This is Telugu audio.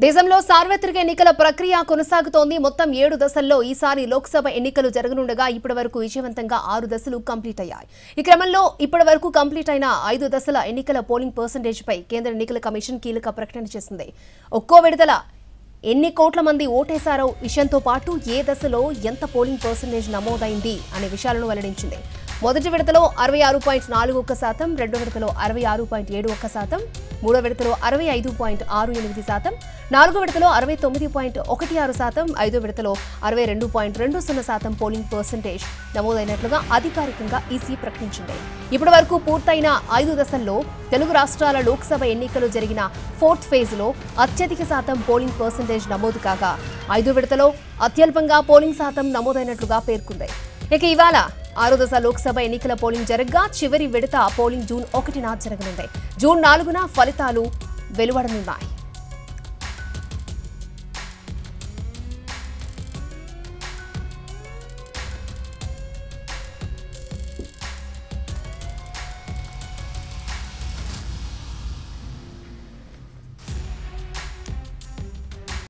దేశంలో సార్వత్రిక ఎన్నికల ప్రక్రియ కొనసాగుతోంది. మొత్తం ఏడు దశల్లో ఈసారి లోక్సభ ఎన్నికలు జరగనుండగా ఇప్పటి వరకు విజయవంతంగా ఆరు దశలు కంప్లీట్ అయ్యాయి. ఈ క్రమంలో ఇప్పటి వరకు కంప్లీట్ అయిన ఐదు దశల ఎన్నికల పోలింగ్ పర్సంటేజ్ పై కేంద్ర ఎన్నికల కమిషన్ కీలక ప్రకటన చేసింది. ఒక్కో విడతల ఎన్ని కోట్ల మంది ఓటేశారో విషయంతో పాటు ఏ దశలో ఎంత పోలింగ్ పర్సంటేజ్ నమోదైంది అనే విషయాలను వెల్లడించింది. మొదటి విడతలో అరవై ఆరు పాయింట్ నాలుగు ఒక్క శాతం రెండో విడతలో అరవై ఆరు పాయింట్ ఏడు ఒక్క శాతం మూడో విడతలో అరవై ఐదు పాయింట్ ఆరు ఎనిమిది శాతం నాలుగో విడతలో అరవై తొమ్మిది పాయింట్ ఒకటి ఆరు శాతం ఐదో విడతలో అరవై రెండు పాయింట్ రెండు సున్నా శాతం పోలింగ్ పర్సంటేజ్ నమోదైనట్లుగా అధికారికంగా ఈసీ ప్రకటించింది. ఇప్పటి వరకు పూర్తయిన ఐదు దశల్లో తెలుగు రాష్ట్రాల లోక్సభ ఎన్నికలు జరిగిన ఫోర్త్ ఫేజ్లో అత్యధిక శాతం పోలింగ్ పర్సంటేజ్ నమోదు కాగా ఐదో విడతలో అత్యల్పంగా పోలింగ్ శాతం నమోదైనట్లుగా పేర్కొంది. ఇక ఇవాళ ఆరో దశ లోక్సభ ఎన్నికల పోలింగ్ జరగ్గా చివరి విడత పోలింగ్ జూన్ ఒకటిన జరగనుంది. జూన్ నాలుగున ఫలితాలు వెలువడనున్నాయి.